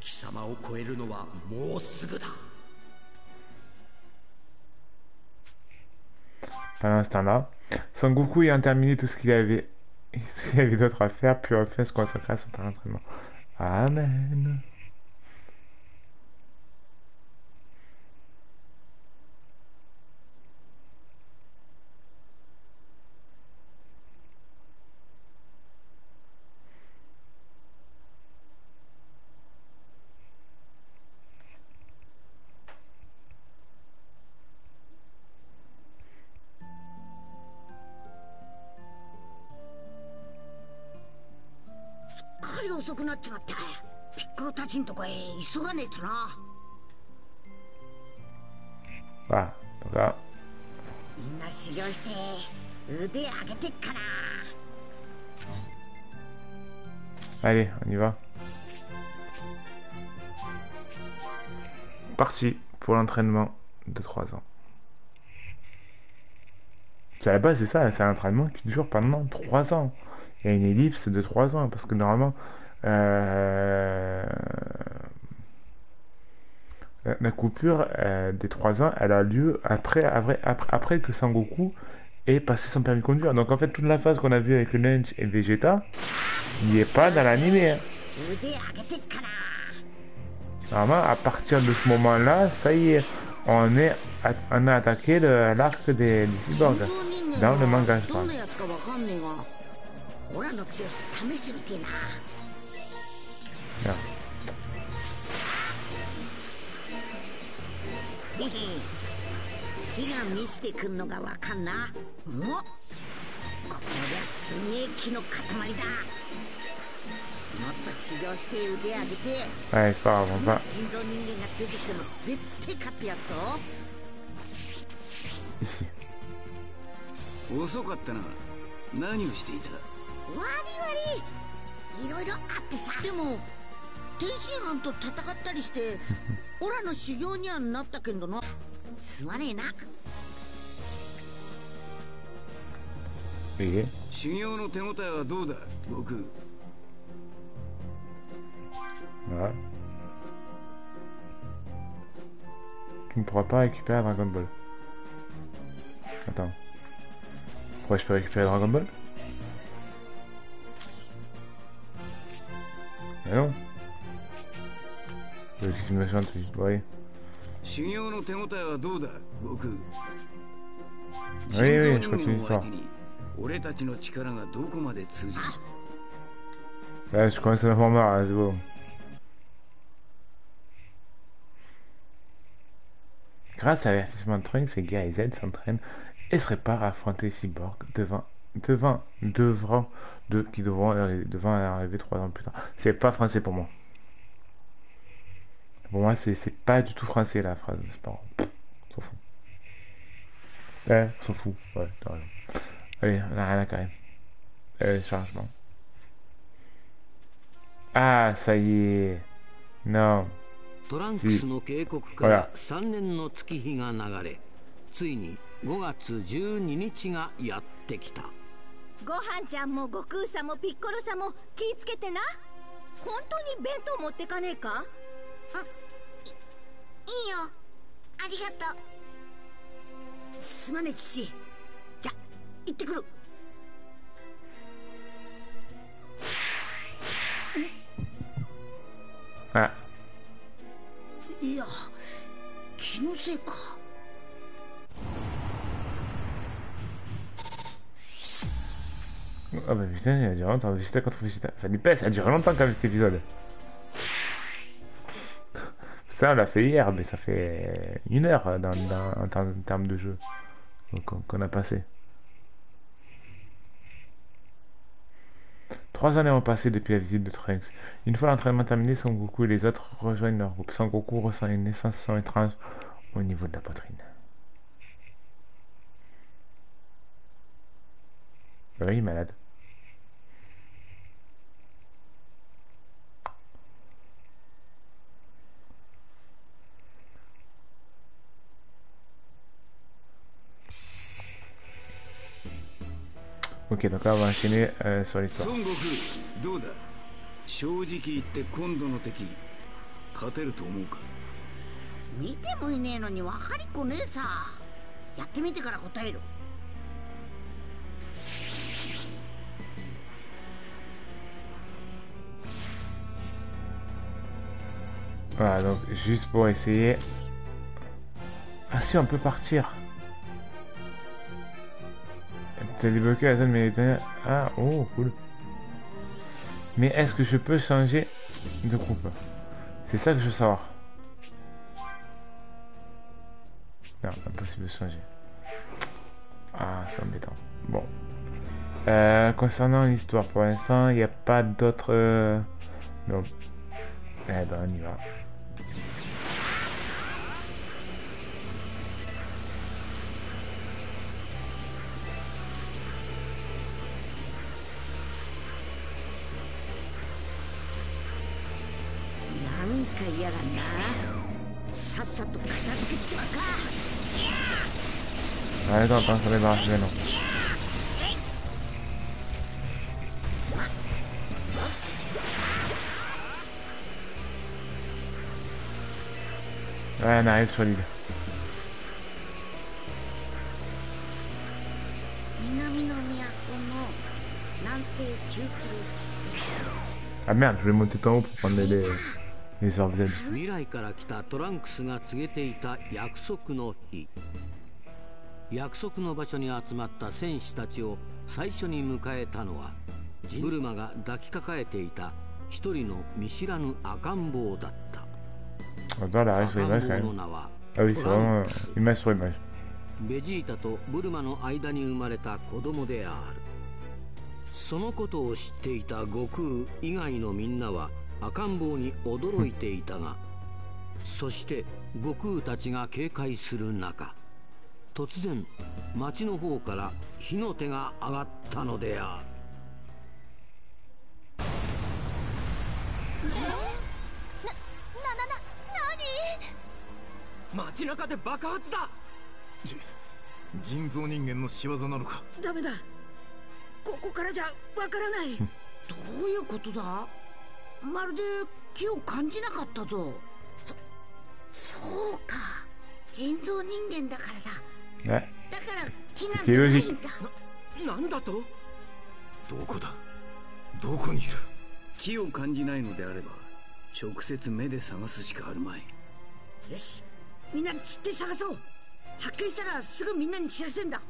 貴様を超えるのはもうすぐだ Pendant ce temps-là, Son Goku ayant terminé tout ce qu'il avait, ce qu'il avait d'autre à faire, puis enfin se consacrer à son entraînement. Amen. っちまったピッコロたちんとこへ急がねえとな Voilà. Donc là, みんな修行して腕上げてっかな allez, on y va. Parti pour l'entraînement de 3 ans. C'est à la base, c'est ça, c'est un entraînement qui dure pendant 3 ans. Il y a une ellipse de 3 ans, parce que normalement, la, coupure des 3 ans, elle a lieu après, que Sangoku ait passé son permis de conduire. Donc en fait, toute la phase qu'on a vue avec le Lunch et Vegeta n'y est pas dans l'animé. Normalement, à partir de ce moment-là, ça y est, on, est, on a attaqué l'arc des, cyborgs dans le manga. なや。つかわかんねえが見せてくんのがわかんな。おこりゃすげえ木の塊だ。もっと修行して腕上げて。c'est pas grave, on va 人造人間が出てきても絶対勝ってやっぞ.遅かったな。何をしていた？わりわりいろいろあってさ。でも天津飯と戦ったりしてオラの修行にはなったけどなすまねえな修行の手応えはどうだ悟空 voilà. Tu ne pourras pas récupérer Dragon Ball. Attends. Ouais, je peux récupérer Dragon Ball Mais non. Oui. Je Grâce à l'avertissement de Trunks ces gars et Z s'entraînent et se préparent à affronter Cyborg devant, devant, devant deux qui devront devant arriver trois ans plus tard. C'est pas français pour moi. Pour moi, c'est c'est pas du tout français la phrase, c'est pas grave. On s'en fout. Ouais, on s'en fout. Ouais, t'as raison. Allez, on a rien à carrer. Euh, chargement. Ah, ça y est. Non. トランクスの警告かほらら3年の月日が流れついに5月12日がやってきたごはんちゃんも悟空さんもピッコロさんも気ぃつけてな本当に弁当持ってかねえか いいよありがとうすまねえ父じゃ行ってくる Ah. いや気のせいか Ah bah putain, il a duré longtemps. Vegeta contre Vegeta. Ça dépend, ça a duré longtemps quand même cet épisode. Ça, on l'a fait hier, mais ça fait une heure euh, dans, en, termes- de jeu qu'on a passé. Trois années ont passé depuis la visite de Trunks. Une fois l'entraînement terminé, Son Goku et les autres rejoignent leur groupe. Son Goku ressent une sensation étrange au niveau de la poitrine. Oui, ウケたか、ワンシミ、えー、ソリ孫悟空、どうだ？正直言って今度の敵、勝てると思うか？見てもいねえのに分かりこねえさ。やってみてから答えろ。Voilà, donc juste pour Tu as débloqué la zone militaire. Ah, oh, cool. Mais est-ce que je peux changer de groupe C'est ça que je veux savoir. Non, impossible de changer. Ah, c'est embêtant. Bon. Euh, concernant l'histoire, pour l'instant, il n'y a pas d'autres... euh, Non. Eh ben, on y va.「ライトアップはの。あナイス処理だ。南の都のあ、めん、それテトンオーンでで、未来から来たトランクスが告げていた約束の日。約束の場所に集まった戦士たちを最初に迎えたのはブルマが抱きかかえていた一人の見知らぬ赤ん坊だった。赤ん坊.の名は Ah vraiment euh, image sur image. ベジータとブルマの間に生まれた子供である。そのことを知っていた悟空以外のみんなは赤ん坊に驚いていたがそして悟空たちが警戒する中突然町の方から火の手が上がったのである。ななな何街中で爆発だ！じ人造人間の仕業なのか？ダメだ。ここからじゃわからない。どういうことだ？まるで気を感じなかったぞ。そそうか。人造人間だからだから気なんだと？どこだ？どこにいる？気を感じないのであれば直接目で探すしかあるまい。よし。みんな散って探そう。発見したらすぐみんなに知らせんだ。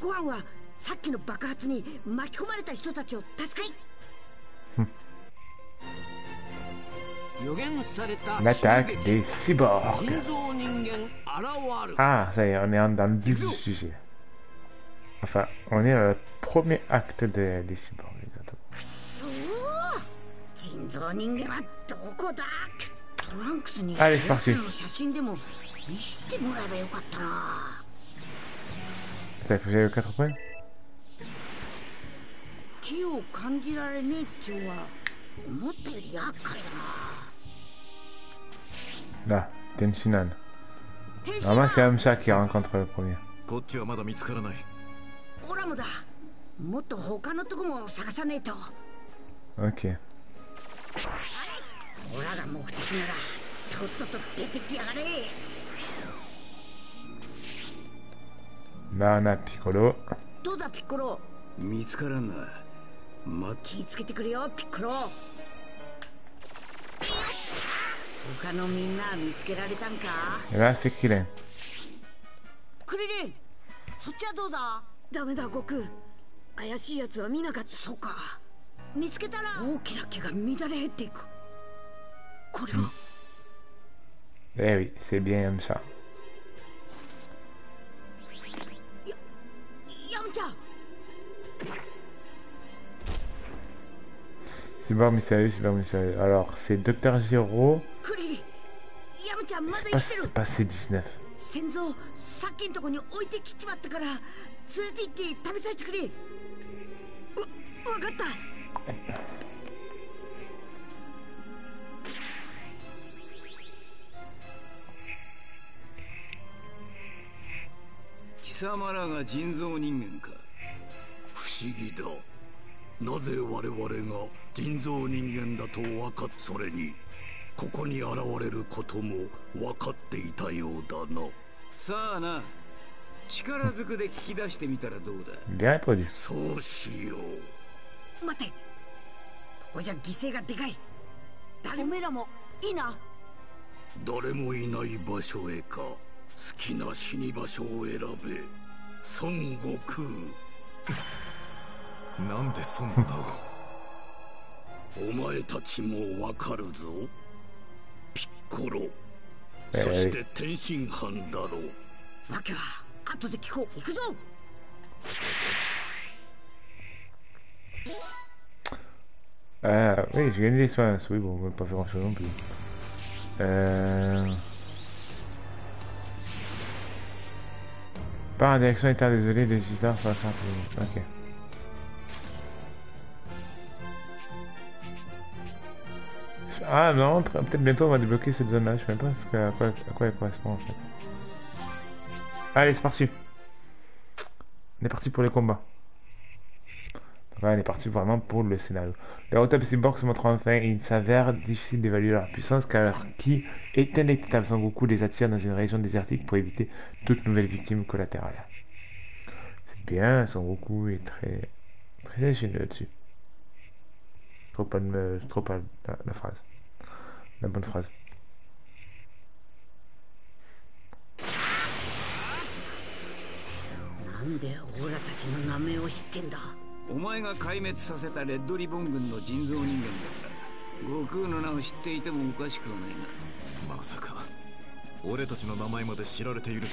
ご飯はさっきの爆発に巻き込まれた人たちを助け L'attaque des cyborgs. 人造人間現る Ah, ça y est, on est dans le vif du sujet. Enfin, on est dans le premier acte de- des cyborgs, exactement. そう人造人間はどこだトランクスに Allez, c'est parti. 奴らの写真でも見せてもらえばよかったな Attends, il faut que j'aille aux 4 points 気を感じられねえっちゅうは思ったより厄介だな Là, 使 Normalement, c'est Amcha qui rencontre le premier. こっちはまだ見つからないオラもだもっと他のとこも探さねえと Ok. オラが目的ならとっとと出てきやがれ Là, on a Piccolo. どうだピッコロ見つからんなま気ぃつけてくれよピッコロ他のみんな見つけられたんか c'est Kirin. クリリンそっちはどうだダメだ悟空怪しいやつは見なかったそうか見つけたら大きな木が乱れ減っていくこれは Eh oui, c'est bien ちゃん Cyborg mystérieux, cyborg mystérieux. Alors, c'est Docteur Giro. クリリンヤムちゃんまだ Je 生 sais きて pas る。Si c'est pas C19. 先祖さっきんとこに置いてきちまったから連れて行って食べさせてくれ。わ分かった。貴様らが人造人間か。不思議だ。なぜ我々が人造人間だと分かっそれにここに現れることも分かっていたようだな。さあな。力ずくで聞き出してみたらどうだ？そうしよう。待って。ここじゃ犠牲がでかい。誰？おめえらもいいな。誰もいない場所へか。好きな死に場所を選べ。孫悟空。なんでそんな名を？お前たちもわかるぞピッコロえーそして天津飯だろうわけは後で聞こう行くぞ Euh, oui, j'ai gagné l'expérience. Oui, bon, on va pas faire grand chose non plus. Euh... Par en direction état désolé, des visiteurs sur la carte. Ok. Ah non, peut- peut-être bientôt on va débloquer cette zone-là. Je sais même pas à, quoi, elle correspond en fait. Allez, c'est parti. On est parti pour les combats. On est parti vraiment pour le scénario. Les Autopsy Cyborg se montrent enfin il s'avère difficile d'évaluer leur puissance car ki est indétectable. Son Goku les attire dans une région désertique pour éviter toute nouvelle victime collatérale. C'est bien, Son Goku est très très ingénieux là-dessus. Trouve pas, trouve pas la, la phrase. La bonne phrase. なんでオラたちの名前を知ってんだお前が壊滅させたレッドリボン軍の人造人間だから悟空の名を知っていてもおかしくはないなまさか俺たちの名前まで知られているとは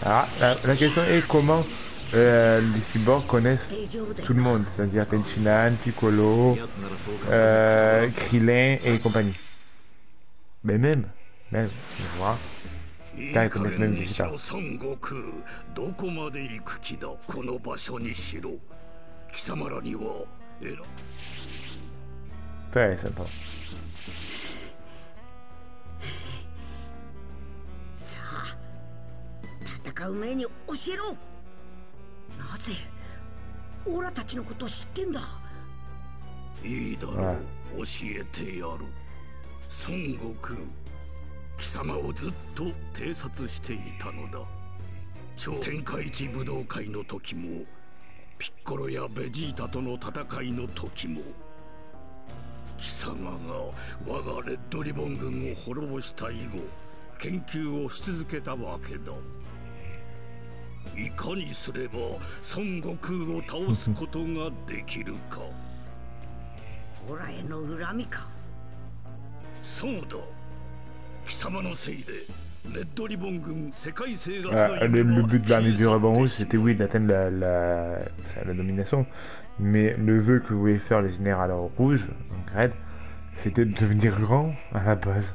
Ah, la, la question est comment euh, les cyborgs connaissent tout le monde, c'est-à-dire Tenshinhan, Piccolo, euh, Krillin et compagnie. Mais même, même, tu vois. いい Putain, ils 加 connaissent 減 même に Vegeta. しろ孫悟空どこまで行く気だこの場所にしろ貴様らにはえら Très sympa. さあ戦う前に教えろな ぜオラたちのこと知ってんだ。いいだろう。教えてやる。孫悟空。貴様をずっと偵察していたのだ。超天下一武道会の時もピッコロやベジータとの戦いの時も貴様が我がレッドリボン軍を滅ぼした以後研究をし続けたわけだ。いかにすれば孫悟空を倒すことができるかオラへの恨みかそうだ貴様のせいでレッドリボン軍世界征が Ah, le, le but de l'armée du ruban rouge, c'était oui d'atteindre la, la, la domination, mais le vœu que voulait faire le général rouge, donc Red, c'était de devenir grand à la base.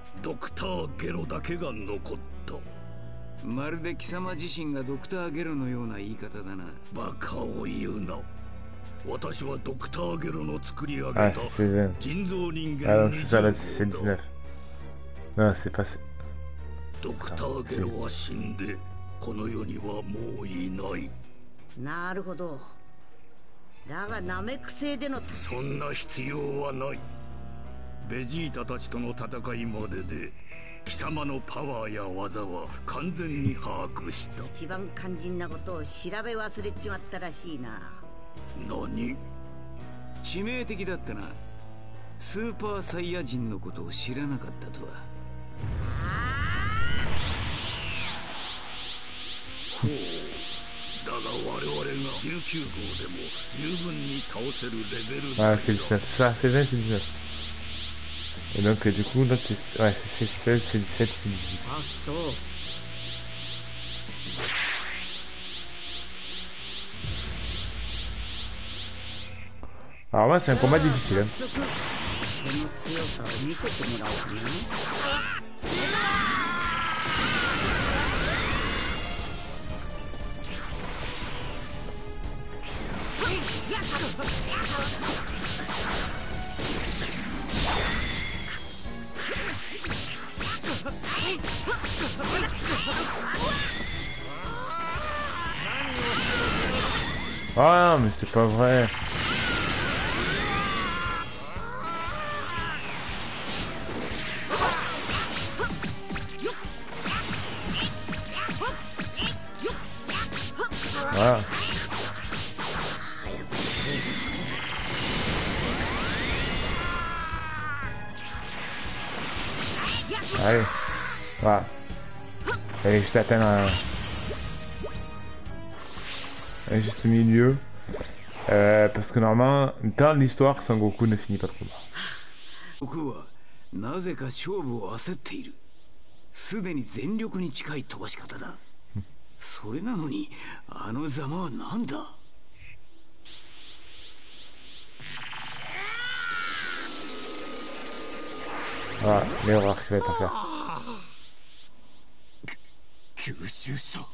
まるで貴様自身がドクターゲロのような言い方だな。バカを言うな。私はドクターゲロの作り上げ Ah, た.人造人 Ah 間 c'est 19. Non, c'est pas... ドクターゲロは死んでこの世にはもういない。なるほど。だがナメック星でのそんな必要はない。ベジータたちとの戦いまでで貴様のパワーや技は完全に把握した。一番肝心なことを調べ忘れちまったらしいな。何？致命的だったな。スーパーサイヤ人のことを知らなかったとは。ほう。だが我々が19号でも十分に倒せるレベル Ah, c'est 19, c'est ça, c'est 20, c'est 19. Et donc, du coup, l'autre c'est ouais, 16, c'est 17, c'est 18. Alors là, c'est un combat difficile. Hein. Tipo, Tchekova é... Ah. Aí. Lá. Ele está tendo... dans l'histoire, Sangoku ne finit pas le すでに全力に近い飛ばし方だ。それなのに、あのざまはなだああ、レオが隠れたか。吸収した。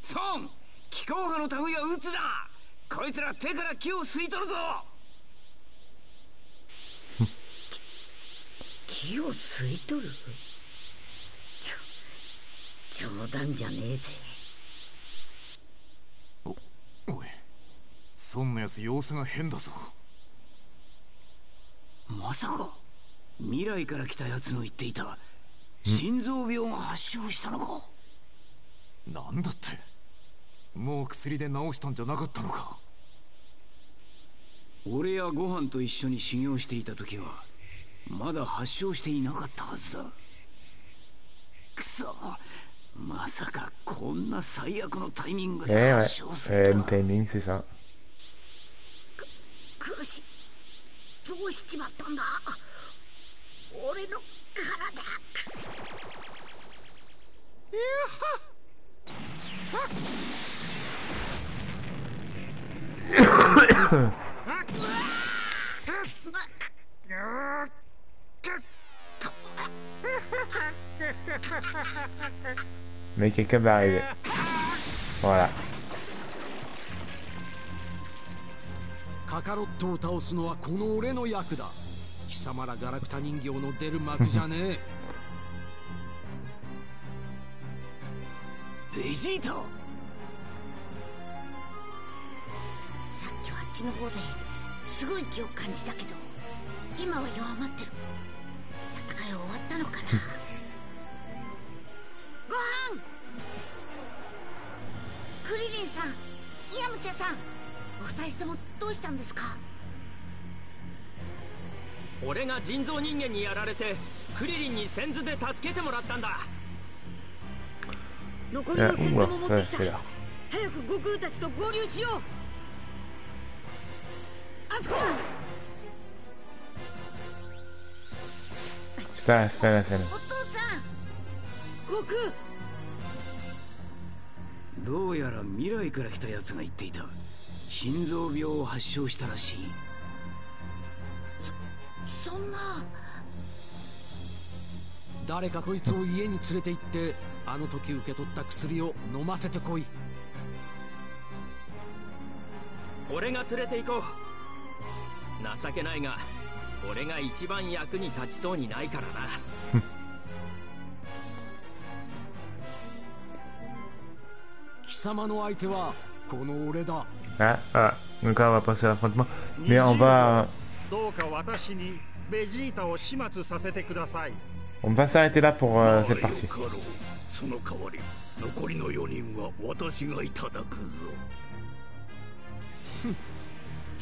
ソン気の類は撃つなこいつら手から木を吸い取るぞ。木を吸い取る？ちょ冗談じゃねえぜ。おいそんなやつ様子が変だぞ。まさか未来から来たやつの言っていた心臓病が発症したのか？なんだって？もう薬で治したんじゃなかったのか？俺やご飯と一緒に修行していた時はまだ発症していなかったはずだ。くそまさかこんな最悪のタイミング Eh で発症す euh, るとは。timing, c'est ça. 苦しい。どうしちまったんだ？俺の体 Mais quelqu'un va arriver. Voilà. カカロットを倒すのはこの俺の役だ貴様らガラクタ人形の出る幕じゃねえ ベジータちの方ですごい気を感じたけど今は弱まってる。戦い終わったのかな。ご飯！ンチェさんお二人ともどうしたんですか？俺が人造人間にやられてクリリンに先頭で助けてもらったんだ。残りの先頭も持ってきた.早く悟空たちと合流しようあそこだ Putain, espera la scène. お父さん悟空どうやら未来から来た奴が言っていた心臓病を発症したらしいそんな誰かこいつを家に連れて行ってあの時受け取った薬を飲ませてこい俺が連れて行こう情けないが俺が一番役に立ちそうにないからな。貴様の相手はこの俺だ。ほんとにゃんばどうか私にベジータを始末させてください。On va s'arrêter là pour、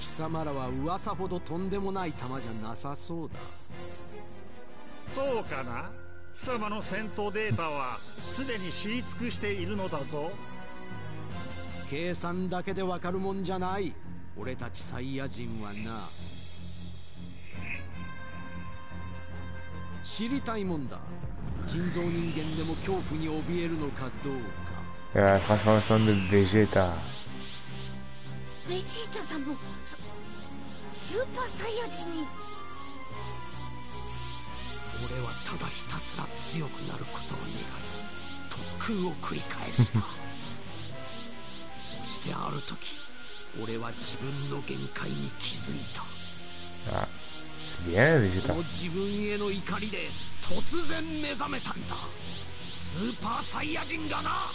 貴様らは噂ほどとんでもない玉じゃなさそうだ。そうかな？貴様の戦闘データはすでに知り尽くしているのだぞ。計算だけでわかるもんじゃない。俺たちサイヤ人はな。知りたいもんだ。人造人間でも恐怖に怯えるのかどうか。La transformation de Vegeta. ベジータさんもススーパーサイヤ人に。俺はただひたすら強くなることを願い特訓を繰り返した。そしてある時俺は自分の限界に気づいた。Ah, bien そ.の自分への怒りで突然目覚めたんだ。スーパーサイヤ人がな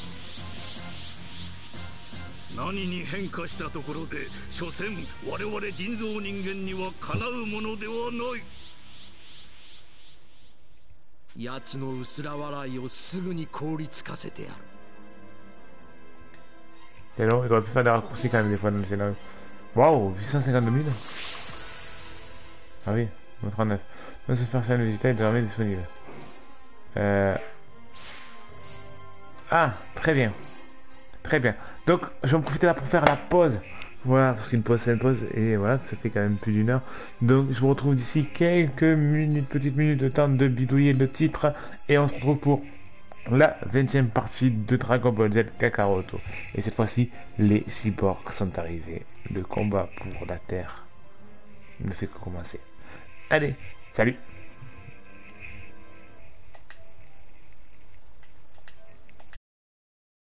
何に変化したところで所詮我々人造人間にはかなうものではない奴の薄ら笑いをすぐに凍りつかせてやる ils auraient pu faire des raccourcis quand même des fois dans le scénario. Waouh, 852 000 Ah oui, 39. Le Super Saiyan Vegeta est désormais disponible. Euh... Ah, très bien. Très bien. Donc, je vais en profiter là pour faire la pause. Voilà, parce qu'une pause, c'est une pause. Et voilà, ça fait quand même plus d'une heure. Donc, je vous retrouve d'ici quelques minutes, petites minutes de temps de bidouiller le titre. Et on se retrouve pour la 20e partie de Dragon Ball Z Kakaroto. Et cette fois-ci, les cyborgs sont arrivés. Le combat pour la Terre ne fait que commencer. Allez, salut